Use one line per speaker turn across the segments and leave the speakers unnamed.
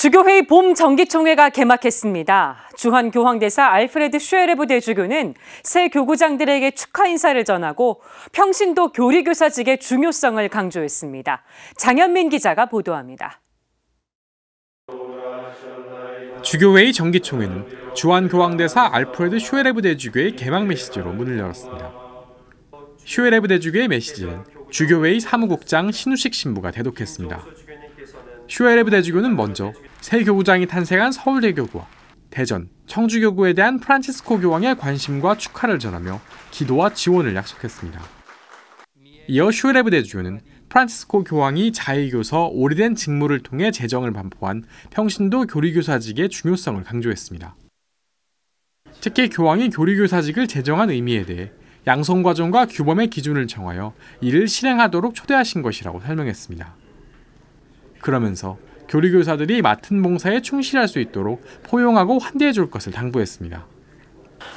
주교회의 봄 정기총회가 개막했습니다. 주한 교황대사 알프레드 슈에레브 대주교는 새 교구장들에게 축하 인사를 전하고 평신도 교리교사직의 중요성을 강조했습니다. 장현민 기자가 보도합니다.
주교회의 정기총회는 주한 교황대사 알프레드 슈에레브 대주교의 개막 메시지로 문을 열었습니다. 슈에레브 대주교의 메시지는 주교회의 사무국장 신우식 신부가 대독했습니다. 슈에레브 대주교는 먼저 새 교구장이 탄생한 서울대교구와 대전, 청주교구에 대한 프란치스코 교황의 관심과 축하를 전하며 기도와 지원을 약속했습니다. 이어 슈에레브 대주교는 프란치스코 교황이 자의교서 오래된 직무를 통해 제정을 반포한 평신도 교리교사직의 중요성을 강조했습니다. 특히 교황이 교리교사직을 제정한 의미에 대해 양성과정과 규범의 기준을 정하여 이를 실행하도록 초대하신 것이라고 설명했습니다. 그러면서 교리교사들이 맡은 봉사에 충실할 수 있도록 포용하고 환대해 줄 것을 당부했습니다.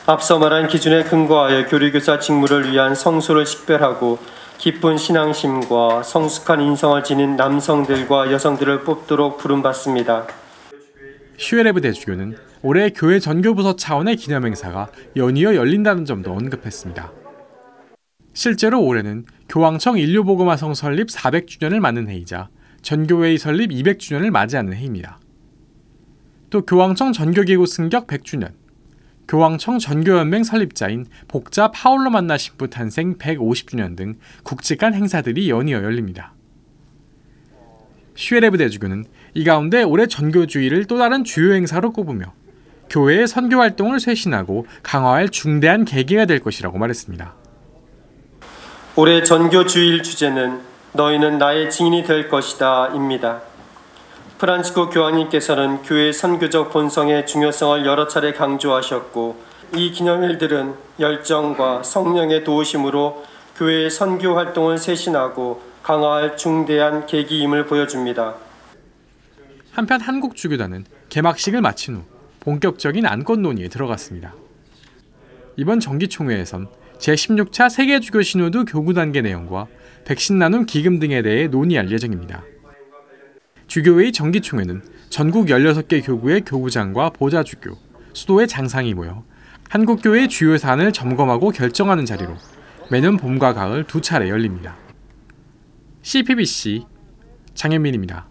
앞서 말한 기준에 근거하여 교리교사 직무를 위한 성소를 식별하고 깊은 신앙심과 성숙한 인성을 지닌 남성들과 여성들을 뽑도록 부름받습니다.
슈에레브 대주교는 올해 교회 전교부서 차원의 기념행사가 연이어 열린다는 점도 언급했습니다. 실제로 올해는 교황청 인류보고마성 설립 400주년을 맞는 해이자 전교회의 설립 200주년을 맞이하는 해입니다. 또 교황청 전교기구 승격 100주년, 교황청 전교연맹 설립자인 복자 파울로 만나 신부 탄생 150주년 등 국직간 행사들이 연이어 열립니다. 슈에레브 대주교는 이 가운데 올해 전교주의를 또 다른 주요 행사로 꼽으며 교회의 선교 활동을 쇄신하고 강화할 중대한 계기가 될 것이라고 말했습니다.
올해 전교주일 주제는 너희는 나의 증인이 될 것이다 입니다. 프란치코 교황님께서는 교회 선교적 본성의 중요성을 여러 차례 강조하셨고 이 기념일들은 열정과 성령의 도우심으로 교회의 선교 활동을 쇄신하고 강화할 중대한 계기임을 보여줍니다.
한편 한국 주교단은 개막식을 마친 후 본격적인 안건 논의에 들어갔습니다. 이번 정기총회에선 제16차 세계주교 신호도 교구 단계 내용과 백신 나눔 기금 등에 대해 논의할 예정입니다. 주교회의 정기총회는 전국 16개 교구의 교구장과 보좌주교, 수도의 장상이 모여 한국교회 주요 사안을 점검하고 결정하는 자리로 매년 봄과 가을 두 차례 열립니다. CPBC 장현민입니다.